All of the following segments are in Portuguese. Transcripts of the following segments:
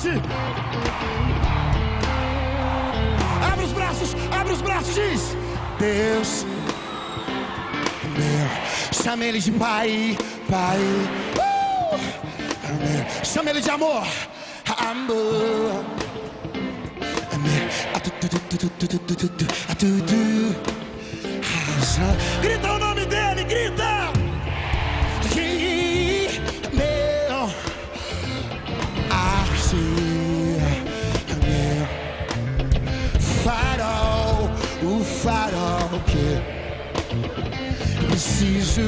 bate. Abre os braços, abre os braços, diz: Deus Amém. chama ele de pai, pai. Uh! Meu, chama ele de amor, amor. Grita o nome dele, grita! Farol que preciso.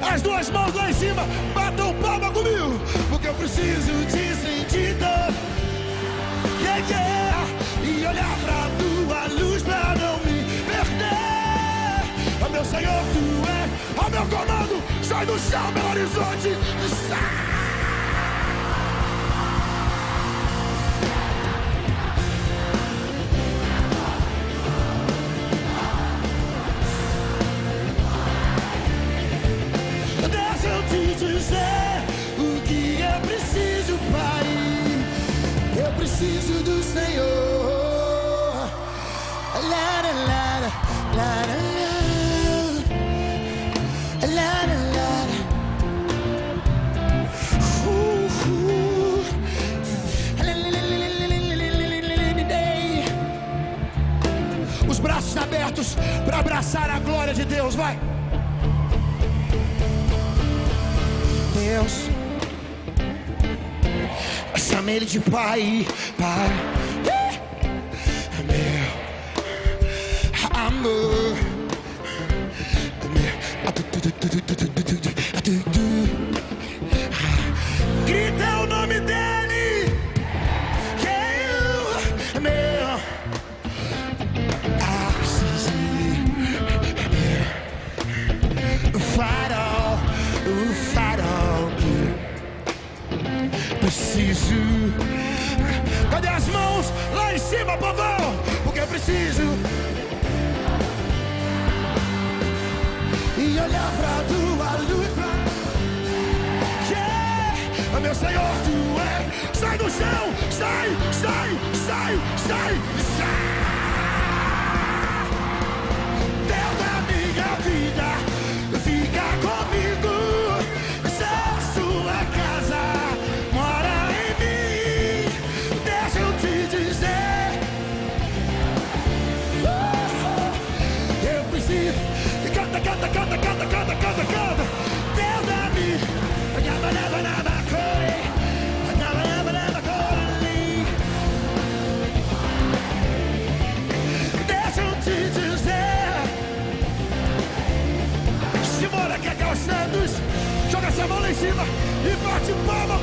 As duas mãos lá em cima, batam palma comigo, porque eu preciso de sentido. Yeah, yeah, e olhar pra tua luz pra não me perder. Ó meu Senhor, tu é, ó meu comando, sai do chão, meu horizonte, sai. preciso do Senhor. Lá, lá, lá, lá, lá, abertos para abraçar a glória de Deus, vai. Deus. Chama ele de pai, pai. É meu amor. É meu. Preciso. Cadê as mãos lá em cima, povão? Porque eu preciso. E olhar pra tua luz. Yeah! Meu Senhor, tu é. Sai do chão! Sai, sai, sai, sai, sai! E Canta, canta, canta, canta, canta, canta, canta. Pesa-me. Never, never, never could. Never, never, never could leave. Deixa eu te dizer. Se mora que é calçados, joga essa mão lá em cima e bate palma.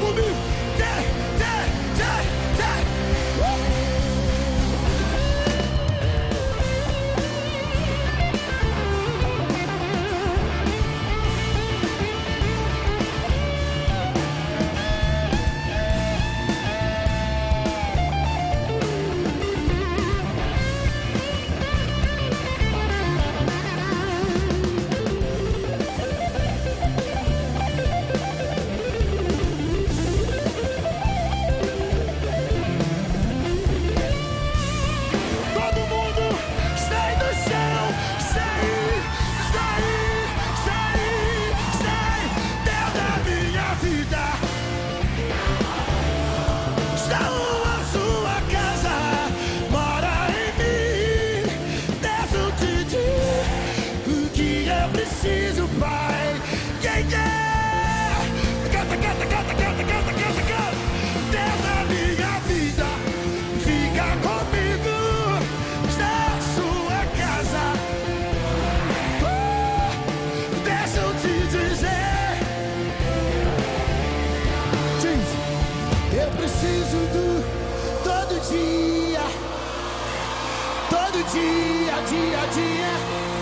Todo dia. Dia, dia.